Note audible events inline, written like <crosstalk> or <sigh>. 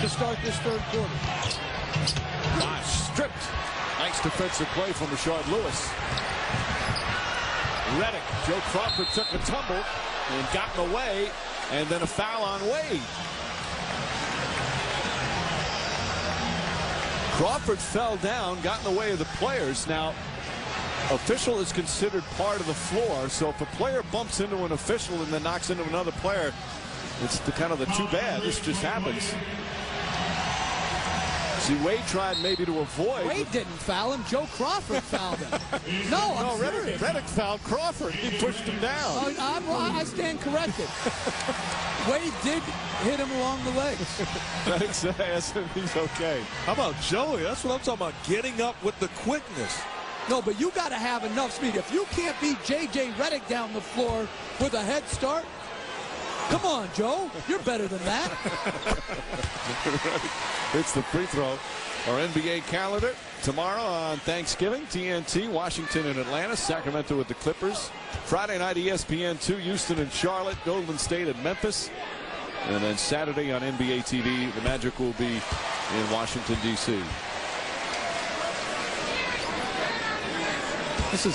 to start this third quarter. Ah, stripped. Nice defensive play from Rashard Lewis. Redick. Joe Crawford took a tumble and got in the way. And then a foul on Wade. Crawford fell down, got in the way of the players. Now, official is considered part of the floor, so if a player bumps into an official and then knocks into another player, it's the kind of the too bad. This just happens. See, Wade tried maybe to avoid. Wade didn't foul him. Joe Crawford fouled him. <laughs> No, I'm no, Redick, serious. Redick fouled Crawford. He pushed him down. Oh, I'm, I stand corrected. <laughs> Wade did hit him along the legs. Redick says <laughs> he's okay. How about Joey? That's what I'm talking about. Getting up with the quickness. No, but you got to have enough speed. If you can't beat J.J. Redick down the floor with a head start, come on, Joe. You're better than that. It's the free throw. Our NBA calendar tomorrow on Thanksgiving. TNT, Washington and Atlanta. Sacramento with the Clippers. Friday night ESPN 2, Houston and Charlotte. Golden State and Memphis. And then Saturday on NBA TV, the Magic will be in Washington, D.C. This is